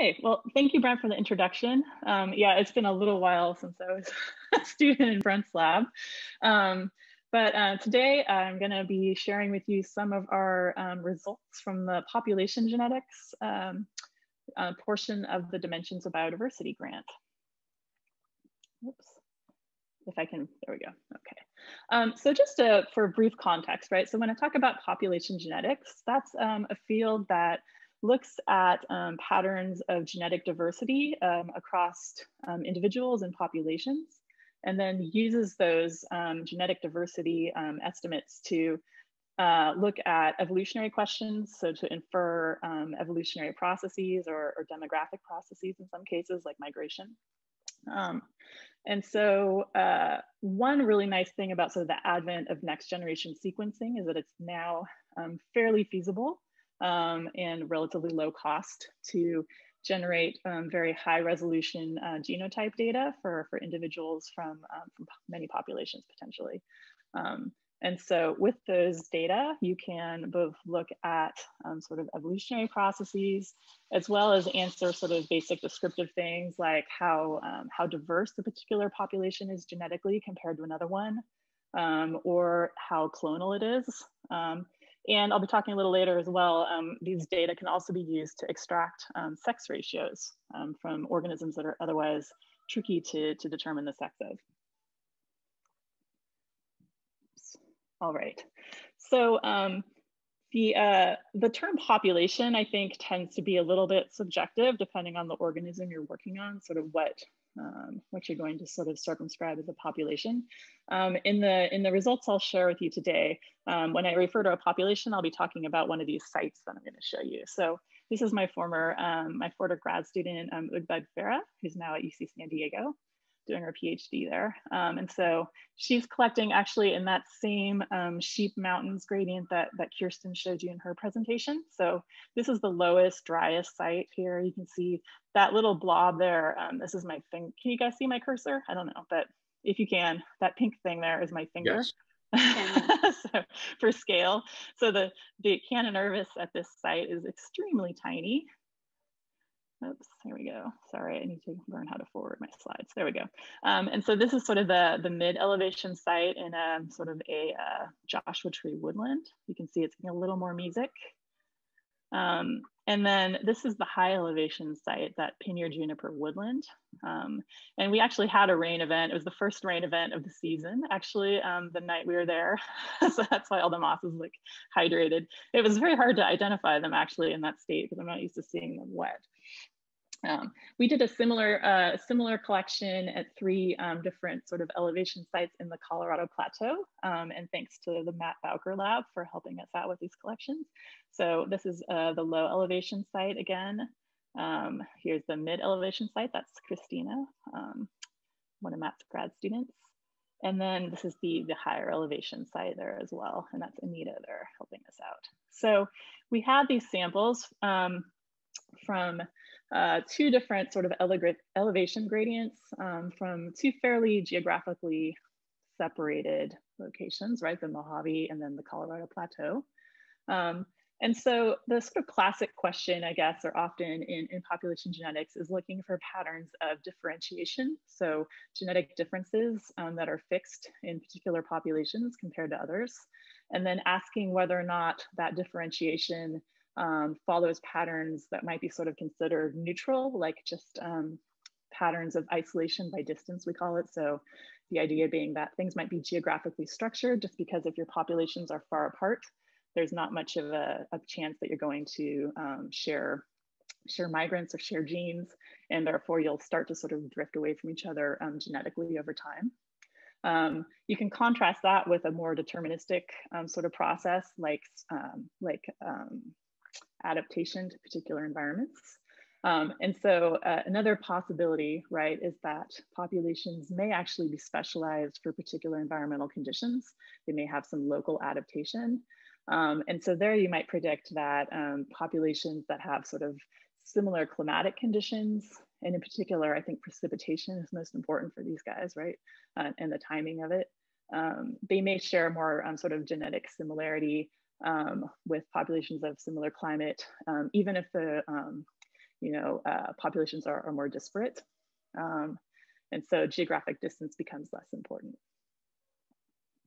Okay, well, thank you, Brent, for the introduction. Um, yeah, it's been a little while since I was a student in Brent's lab. Um, but uh, today I'm going to be sharing with you some of our um, results from the population genetics um, uh, portion of the Dimensions of Biodiversity grant. Oops, if I can, there we go, okay. Um, so just for a, for brief context, right? So when I talk about population genetics, that's um, a field that looks at um, patterns of genetic diversity um, across um, individuals and populations, and then uses those um, genetic diversity um, estimates to uh, look at evolutionary questions, so to infer um, evolutionary processes or, or, demographic processes in some cases, like migration. and so uh, one really nice thing about sort of the advent of next generation sequencing is that it's now fairly feasible um, and relatively low cost to generate um, very high resolution uh, genotype data for, for individuals from, um, from many populations potentially. Um, and so with those data, you can both look at um, sort of evolutionary processes, as well as answer sort of basic descriptive things like how, how diverse the particular population is genetically compared to another one, um, or how clonal it is. Um, and I'll be talking a little later as well, um, these data can also be used to extract um, sex ratios um, from organisms that are otherwise tricky to, to determine the sex of. All right, so um, the, uh, the term population, I think, tends to be a little bit subjective depending on the organism you're working on, sort of what um, what you're going to sort of circumscribe as a population. Um, in, the, in the results I'll share with you today, um, when I refer to a population, I'll be talking about one of these sites that I'm gonna show you. So this is my former, um, my former grad student, um, Ugbed Farah, who's now at UC San Diego doing her PhD there. Um, and so she's collecting actually in that same um, Sheep Mountains gradient that, that Kirsten showed you in her presentation. So this is the lowest, driest site here. You can see that little blob there. Um, this is my thing. Can you guys see my cursor? I don't know, but if you can, that pink thing there is my finger. Yes. so for scale. So the, the Canna at this site is extremely tiny. Oops, here we go. Sorry, I need to learn how to forward my slides. There we go. Um, and so this is sort of the, the mid elevation site in a sort of a uh, Joshua tree woodland. You can see it's getting a little more mesic. Um, and then this is the high elevation site, that Pinyon Juniper Woodland. Um, and we actually had a rain event. It was the first rain event of the season, actually, um, the night we were there. so that's why all the moss is like hydrated. It was very hard to identify them actually in that state because I'm not used to seeing them wet. Um, we did a similar uh, similar collection at three um, different sort of elevation sites in the Colorado Plateau, um, and thanks to the Matt Bowker Lab for helping us out with these collections. So this is uh, the low elevation site again. Um, here's the mid elevation site, that's Christina, um, one of Matt's grad students. And then this is the, the higher elevation site there as well, and that's Anita there helping us out. So we had these samples um, from uh, two different sort of ele elevation gradients um, from two fairly geographically separated locations, right? The Mojave and then the Colorado Plateau. Um, and so the sort of classic question, I guess, or often in, in population genetics is looking for patterns of differentiation. So genetic differences um, that are fixed in particular populations compared to others. And then asking whether or not that differentiation um, follows patterns that might be sort of considered neutral, like just um, patterns of isolation by distance, we call it. So the idea being that things might be geographically structured just because if your populations are far apart, there's not much of a, a chance that you're going to um, share share migrants or share genes, and therefore you'll start to sort of drift away from each other um, genetically over time. Um, you can contrast that with a more deterministic um, sort of process like, um, like um, adaptation to particular environments. Um, and so uh, another possibility, right, is that populations may actually be specialized for particular environmental conditions. They may have some local adaptation. Um, and so there you might predict that um, populations that have sort of similar climatic conditions, and in particular, I think precipitation is most important for these guys, right? Uh, and the timing of it. Um, they may share more um, sort of genetic similarity um, with populations of similar climate, um, even if the um, you know, uh, populations are, are, more disparate. Um, and so geographic distance becomes less important.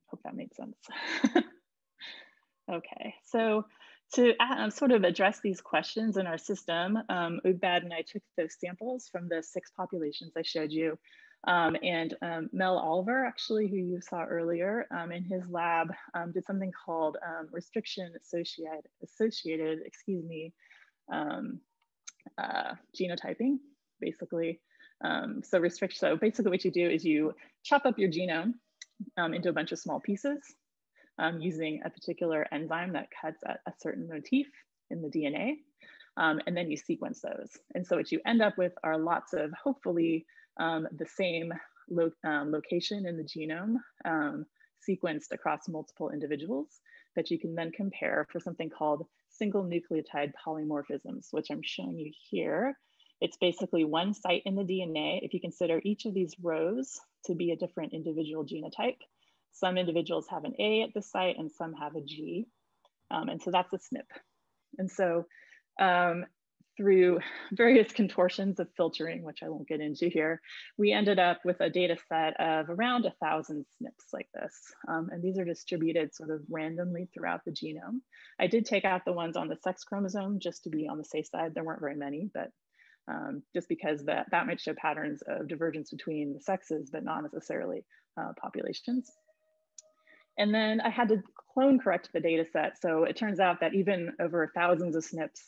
Hope that made sense. okay, so to um, sort of address these questions in our system, um, Ugbad and I took those samples from the six populations I showed you. Um, and um, Mel Oliver, actually, who you saw earlier, um, in his lab, um, did something called um, restriction associated, associated, excuse me, um, uh, genotyping, basically. so restrict, so basically what you do is you chop up your genome into a bunch of small pieces using a particular enzyme that cuts at a certain motif in the DNA. And then you sequence those. And so what you end up with are lots of hopefully um, the same lo um, location in the genome um, sequenced across multiple individuals that you can then compare for something called single nucleotide polymorphisms, which I'm showing you here. It's basically one site in the DNA. If you consider each of these rows to be a different individual genotype, some individuals have an A at the site and some have a G. Um, and so that's a SNP. And so um, through various contortions of filtering, which I won't get into here, we ended up with a data set of around a thousand SNPs like this. Um, and these are distributed sort of randomly throughout the genome. I did take out the ones on the sex chromosome just to be on the safe side. There weren't very many, but um, just because that, that might show patterns of divergence between the sexes, but not necessarily uh, populations. And then I had to clone correct the data set. So it turns out that even over thousands of SNPs,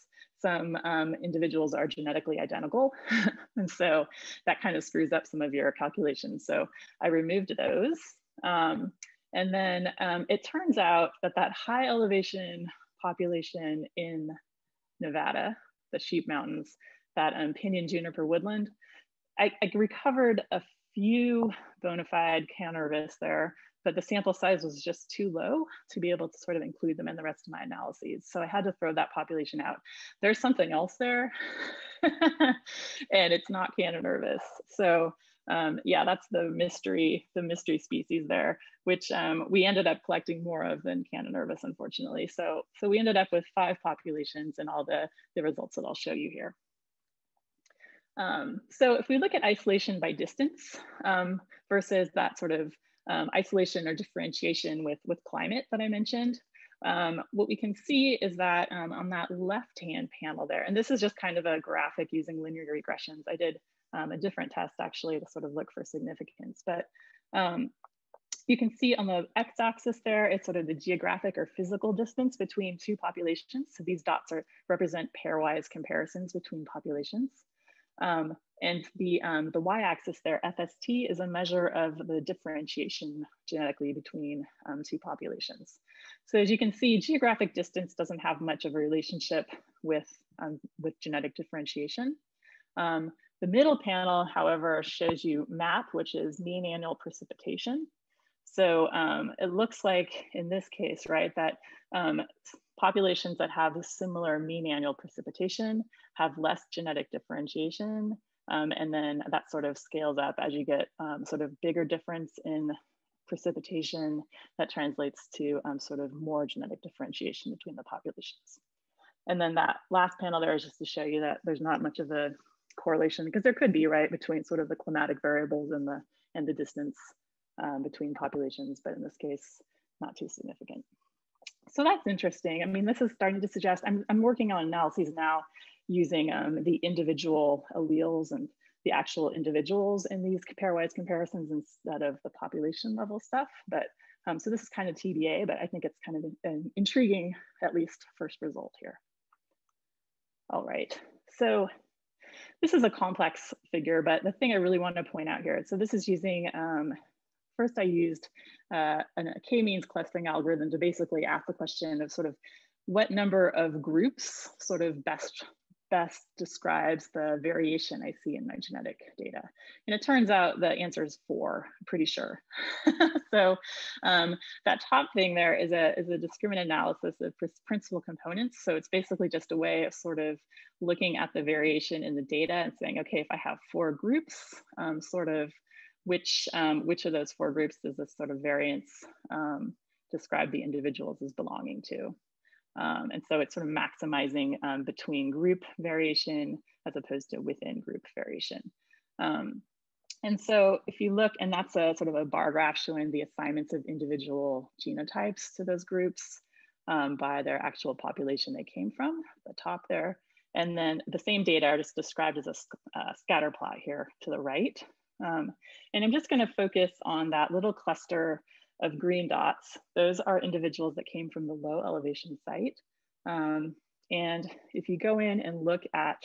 some um, individuals are genetically identical. and so that kind of screws up some of your calculations. So I removed those. Um, and then um, it turns out that that high elevation population in Nevada, the Sheep Mountains, that um, pinyon juniper woodland, I, I recovered a few bona fide Caninervis there, but the sample size was just too low to be able to sort of include them in the rest of my analyses. So I had to throw that population out. There's something else there, and it's not Caninervis. So um, yeah, that's the mystery, the mystery species there, which um, we ended up collecting more of than Caninervis, unfortunately. So, so we ended up with five populations and all the, the results that I'll show you here. Um, so if we look at isolation by distance um, versus that sort of um, isolation or differentiation with, with climate that I mentioned. Um, what we can see is that um, on that left-hand panel there, and this is just kind of a graphic using linear regressions. I did um, a different test actually to sort of look for significance, but um, you can see on the x-axis there, it's sort of the geographic or physical distance between two populations. So these dots are represent pairwise comparisons between populations. Um, and the, um, the y-axis there, FST, is a measure of the differentiation genetically between um, two populations. So as you can see, geographic distance doesn't have much of a relationship with, um, with genetic differentiation. Um, the middle panel, however, shows you MAP, which is mean annual precipitation. So um, it looks like in this case, right, that um, populations that have similar mean annual precipitation have less genetic differentiation um, and then that sort of scales up as you get um, sort of bigger difference in precipitation that translates to um, sort of more genetic differentiation between the populations. And then that last panel there is just to show you that there's not much of a correlation because there could be right between sort of the climatic variables and the and the distance um, between populations, but in this case, not too significant. So that's interesting. I mean, this is starting to suggest, I'm, I'm working on analyses now using um, the individual alleles and the actual individuals in these pairwise comparisons instead of the population level stuff. But um, so this is kind of TBA, but I think it's kind of an intriguing, at least first result here. All right, so this is a complex figure, but the thing I really want to point out here, so this is using, um, first I used uh, a k-means clustering algorithm to basically ask the question of sort of what number of groups sort of best best describes the variation I see in my genetic data? And it turns out the answer is four, I'm pretty sure. so um, that top thing there is a, is a discriminant analysis of principal components. So it's basically just a way of sort of looking at the variation in the data and saying, okay, if I have four groups, um, sort of which, um, which of those four groups does this sort of variance um, describe the individuals as belonging to? Um, and so it's sort of maximizing um, between group variation as opposed to within group variation. Um, and so if you look, and that's a sort of a bar graph showing the assignments of individual genotypes to those groups um, by their actual population they came from, the top there. And then the same data are just described as a, a scatter plot here to the right. Um, and I'm just gonna focus on that little cluster of green dots. Those are individuals that came from the low elevation site. Um, and if you go in and look at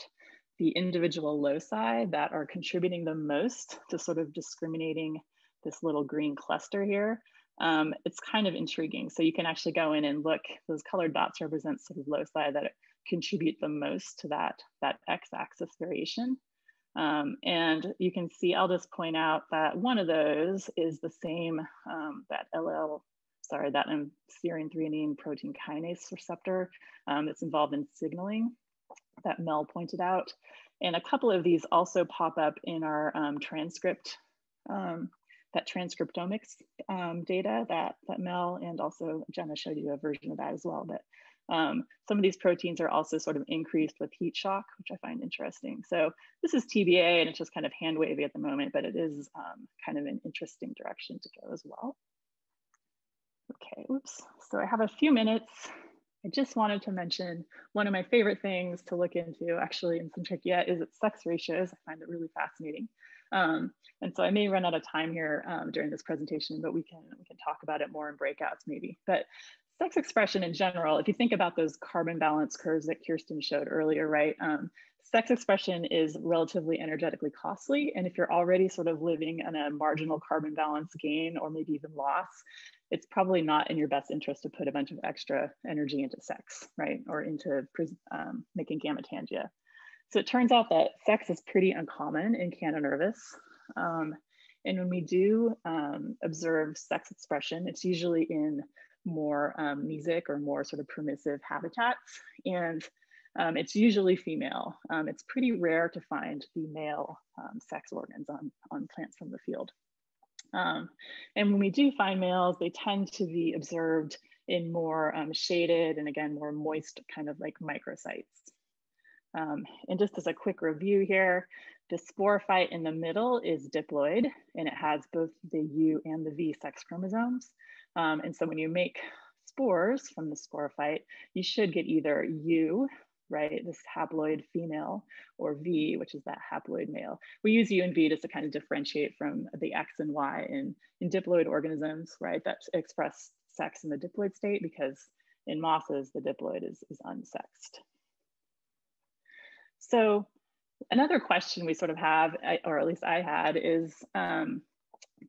the individual loci that are contributing the most to sort of discriminating this little green cluster here, um, it's kind of intriguing. So you can actually go in and look, those colored dots represent sort of loci that contribute the most to that, that x-axis variation. Um, and you can see, I'll just point out that one of those is the same, um, that LL, sorry, that um, serine threonine protein kinase receptor um, that's involved in signaling that Mel pointed out. And a couple of these also pop up in our um, transcript, um, that transcriptomics data that, that Mel and also Jenna showed you a version of that as well. But um, some of these proteins are also sort of increased with heat shock, which I find interesting. So this is TBA and it's just kind of hand wavy at the moment, but it is um, kind of an interesting direction to go as well. Okay, oops. So I have a few minutes. I just wanted to mention one of my favorite things to look into actually in Syntrichia is its sex ratios. I find it really fascinating. Um, and so I may run out of time here um, during this presentation, but we can, we can talk about it more in breakouts maybe. But sex expression in general, if you think about those carbon balance curves that Kirsten showed earlier, right? Um, sex expression is relatively energetically costly. And if you're already sort of living in a marginal carbon balance gain or maybe even loss, it's probably not in your best interest to put a bunch of extra energy into sex, right? Or into um, making gametangia. So it turns out that sex is pretty uncommon in caninervis. Um, and when we do um, observe sex expression, it's usually in more um, mesic or more sort of permissive habitats. And um, it's usually female. Um, it's pretty rare to find the male um, sex organs on, on plants from the field. Um, and when we do find males, they tend to be observed in more um, shaded and again, more moist kind of like microsites. and just as a quick review here, the sporophyte in the middle is diploid and it has both the U and the V sex chromosomes. Um, and so when you make spores from the sporophyte, you should get either U, right, this haploid female, or V, which is that haploid male. We use U and V just to kind of differentiate from the X and Y in, in diploid organisms, right, that express sex in the diploid state because in mosses, the diploid is, is unsexed. So another question we sort of have, or at least I had, is um,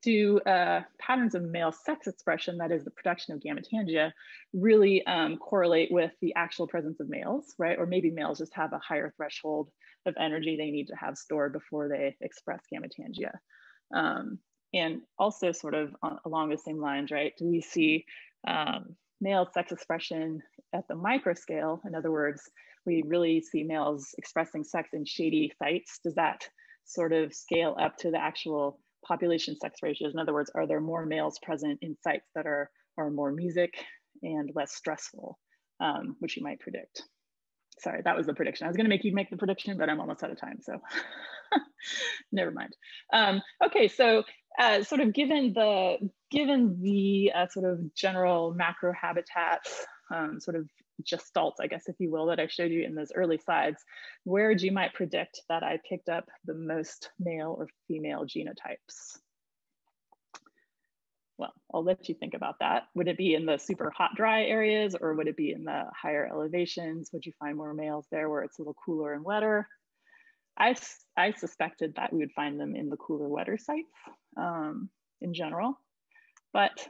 do uh, patterns of male sex expression, that is the production of gametangia, really um, correlate with the actual presence of males, right? Or maybe males just have a higher threshold of energy they need to have stored before they express gametangia. Um, and also sort of on, along the same lines, right? Do we see um, male sex expression at the micro scale? In other words, we really see males expressing sex in shady sites. Does that sort of scale up to the actual population sex ratios? In other words, are there more males present in sites that are, are more mesic and less stressful, um, which you might predict? Sorry, that was the prediction. I was gonna make you make the prediction, but I'm almost out of time, so never mind. Um, okay, so uh, sort of given the given the uh, sort of general macro habitats um, sort of gestalt, I guess, if you will, that I showed you in those early slides, where you might predict that I picked up the most male or female genotypes? Well, I'll let you think about that. Would it be in the super hot, dry areas or would it be in the higher elevations? Would you find more males there where it's a little cooler and wetter? I, I suspected that we would find them in the cooler, wetter sites um, in general, but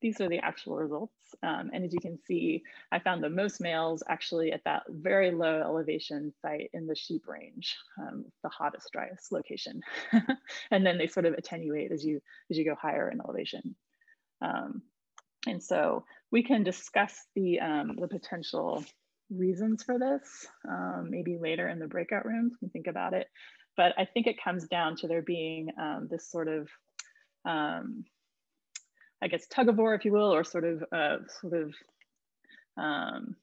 these are the actual results. Um, and as you can see, I found the most males actually at that very low elevation site in the sheep range, um, the hottest, driest location. and then they sort of attenuate as you, as you go higher in elevation. Um, and so we can discuss the, um, the potential reasons for this, um, maybe later in the breakout rooms, we can think about it. But I think it comes down to there being um, this sort of um, I guess tug of war, if you will, or sort of uh, sort of um,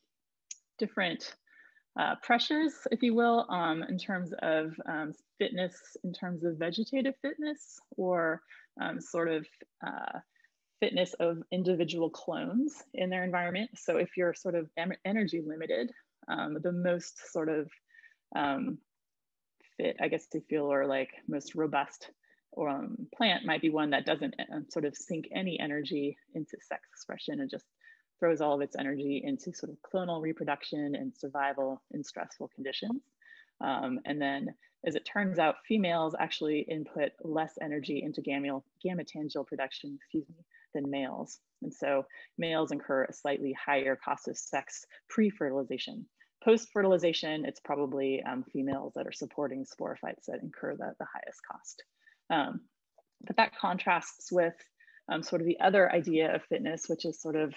different uh, pressures, if you will, um, in terms of um, fitness, in terms of vegetative fitness, or um, sort of uh, fitness of individual clones in their environment. So if you're sort of energy limited, um, the most sort of um, fit, I guess, to feel or like most robust um, plant might be one that doesn't uh, sort of sink any energy into sex expression and just throws all of its energy into sort of clonal reproduction and survival in stressful conditions. Um, and then as it turns out, females actually input less energy into gametal, gametangial production, excuse me, than males. And so males incur a slightly higher cost of sex pre-fertilization. Post-fertilization, it's probably um, females that are supporting sporophytes that incur the, the highest cost. Um, but that contrasts with um, sort of the other idea of fitness, which is sort of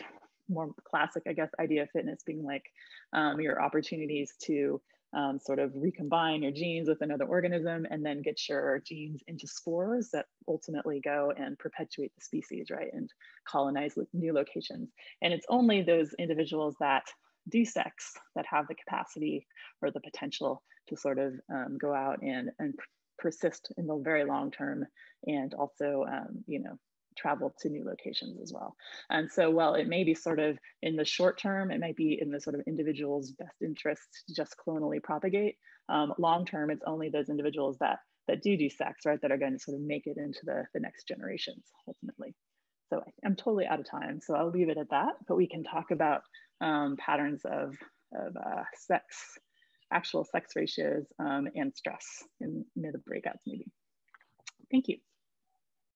more classic, I guess, idea of fitness being like um, your opportunities to um, sort of recombine your genes with another organism and then get your genes into spores that ultimately go and perpetuate the species, right? And colonize new locations. And it's only those individuals that do sex that have the capacity or the potential to sort of um, go out and, and persist in the very long term and also, um, you know, travel to new locations as well. And so while it may be sort of in the short term, it might be in the sort of individual's best interest to just clonally propagate. Um, long term, it's only those individuals that that do do sex, right, that are going to sort of make it into the, the next generations ultimately. So I'm totally out of time, so I'll leave it at that, but we can talk about um, patterns of, of uh, sex, actual sex ratios um, and stress in, in the breakouts maybe. Thank you.